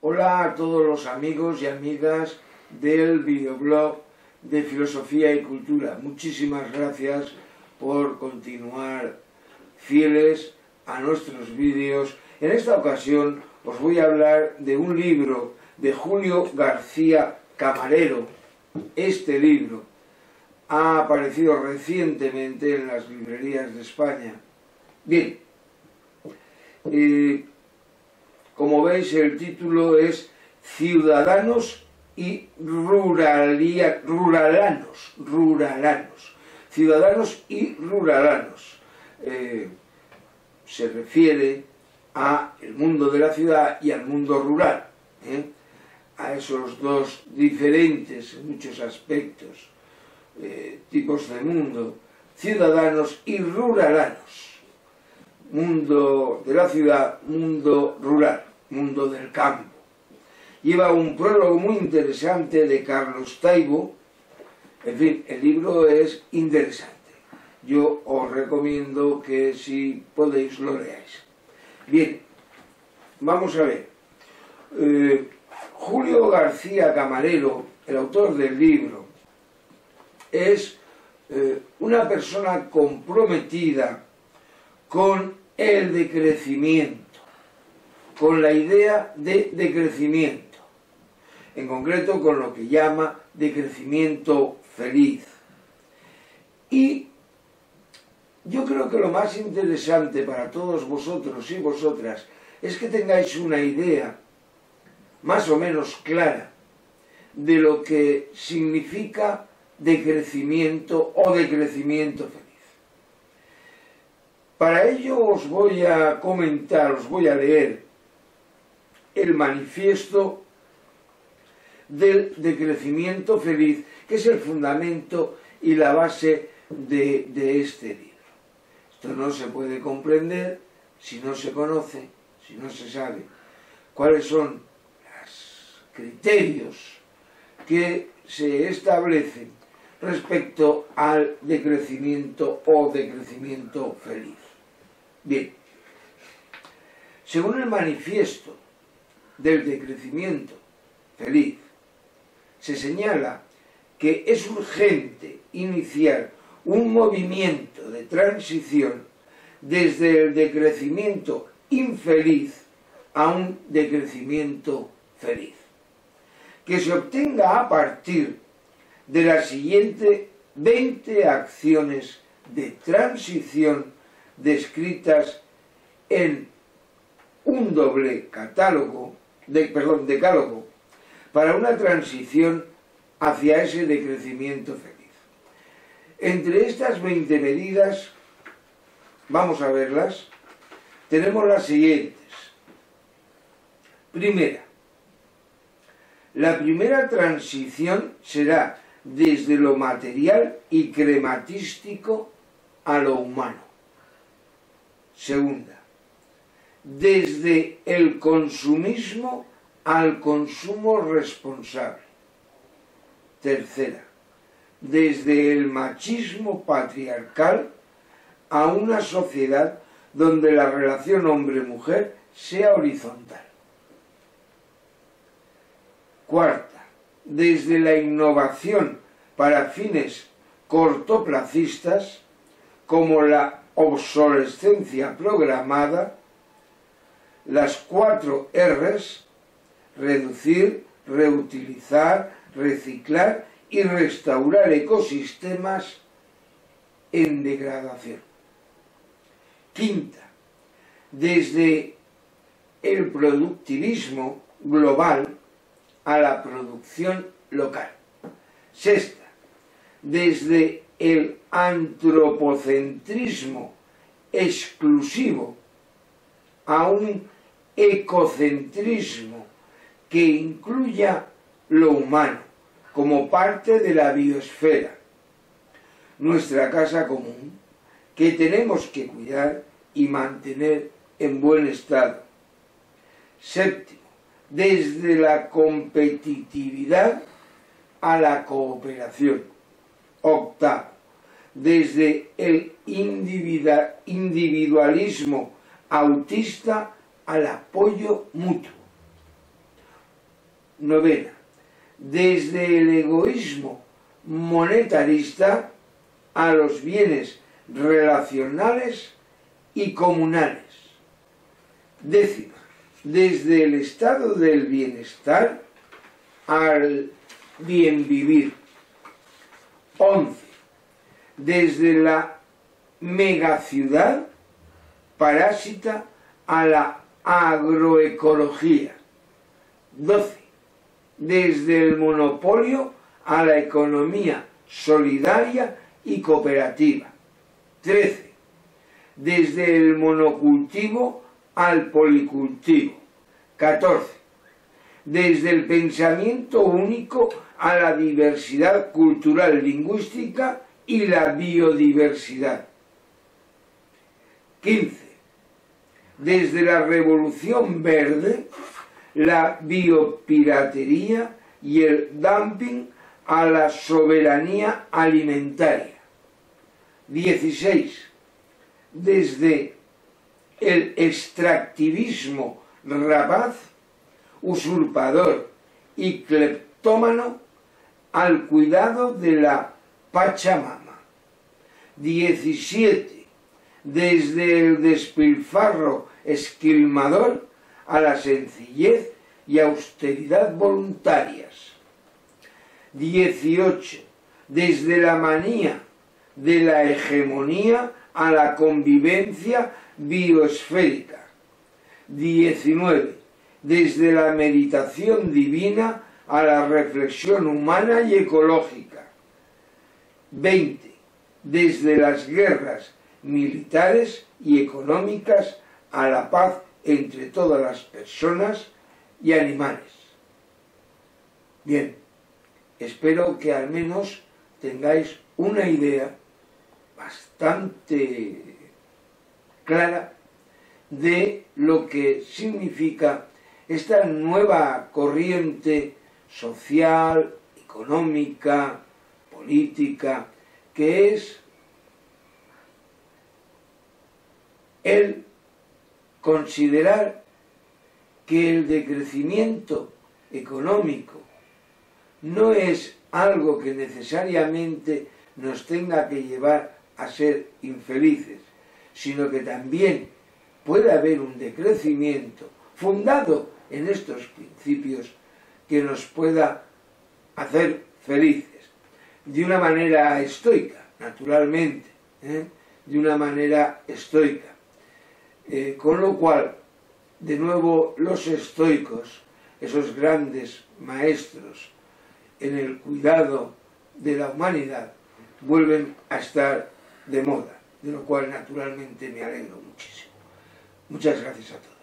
Hola a todos los amigos y amigas del videoblog de Filosofía y Cultura. Muchísimas gracias por continuar fieles a nuestros vídeos. En esta ocasión os voy a hablar de un libro de Julio García Camarero. Este libro ha aparecido recientemente en las librerías de España. Bien, eh, como veis el título es Ciudadanos y ruralia, ruralanos, ruralanos, ciudadanos y ruralanos. Eh, se refiere a el mundo de la ciudad y al mundo rural, ¿eh? a esos dos diferentes en muchos aspectos eh, tipos de mundo, ciudadanos y ruralanos, mundo de la ciudad, mundo rural, mundo del campo lleva un prólogo muy interesante de Carlos Taibo. En fin, el libro es interesante. Yo os recomiendo que si podéis lo leáis. Bien, vamos a ver. Eh, Julio García Camarero, el autor del libro, es eh, una persona comprometida con el decrecimiento, con la idea de decrecimiento en concreto con lo que llama de crecimiento feliz. Y yo creo que lo más interesante para todos vosotros y vosotras es que tengáis una idea más o menos clara de lo que significa decrecimiento o decrecimiento feliz. Para ello os voy a comentar, os voy a leer el manifiesto del decrecimiento feliz, que es el fundamento y la base de, este libro. Esto no se puede comprender si no se conoce, si no se sabe cuáles son los criterios que se establecen respecto al decrecimiento o decrecimiento feliz. Bien, según el manifiesto del decrecimiento feliz, se señala que es urgente iniciar un movimiento de transición desde el decrecimiento infeliz a un decrecimiento feliz, que se obtenga a partir de las siguientes 20 acciones de transición descritas en un doble catálogo, perdón, decálogo para una transición hacia ese decrecimiento feliz. Entre estas 20 medidas, vamos a verlas, tenemos las siguientes. Primera, la primera transición será desde lo material y crematístico a lo humano. Segunda, desde el consumismo al consumo responsable. Tercera, desde el machismo patriarcal a una sociedad donde la relación hombre-mujer sea horizontal. Cuarta, desde la innovación para fines cortoplacistas como la obsolescencia programada, las cuatro R's reducir, reutilizar, reciclar y restaurar ecosistemas en degradación. Quinta, desde el productivismo global a la producción local. Sexta, desde el antropocentrismo exclusivo a un ecocentrismo que incluya lo humano como parte de la biosfera, nuestra casa común, que tenemos que cuidar y mantener en buen estado. Séptimo, desde la competitividad a la cooperación. Octavo, desde el individualismo autista al apoyo mutuo. Novena, desde el egoísmo monetarista a los bienes relacionales y comunales. Décima, desde el estado del bienestar al bien vivir. Once, desde la megaciudad parásita a la agroecología. 12. Desde el monopolio a la economía solidaria y cooperativa. 13. Desde el monocultivo al policultivo. 14. Desde el pensamiento único a la diversidad cultural lingüística y la biodiversidad. 15. Desde la revolución verde, la biopiratería y el dumping a la soberanía alimentaria. 16. Desde el extractivismo rapaz, usurpador y cleptómano al cuidado de la Pachamama. 17. Desde el despilfarro esquilmador a la sencillez y austeridad voluntarias. 18. Desde la manía de la hegemonía a la convivencia biosférica. 19. Desde la meditación divina a la reflexión humana y ecológica. 20. Desde las guerras militares y económicas a la paz entre todas las personas y animales. Bien, espero que al menos tengáis una idea bastante clara de lo que significa esta nueva corriente social, económica, política, que es el considerar que el decrecimiento económico no es algo que necesariamente nos tenga que llevar a ser infelices, sino que también puede haber un decrecimiento fundado en estos principios que nos pueda hacer felices, de una manera estoica, naturalmente, ¿eh? de una manera estoica. Eh, con lo cual, de nuevo, los estoicos, esos grandes maestros en el cuidado de la humanidad, vuelven a estar de moda, de lo cual naturalmente me alegro muchísimo. Muchas gracias a todos.